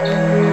Música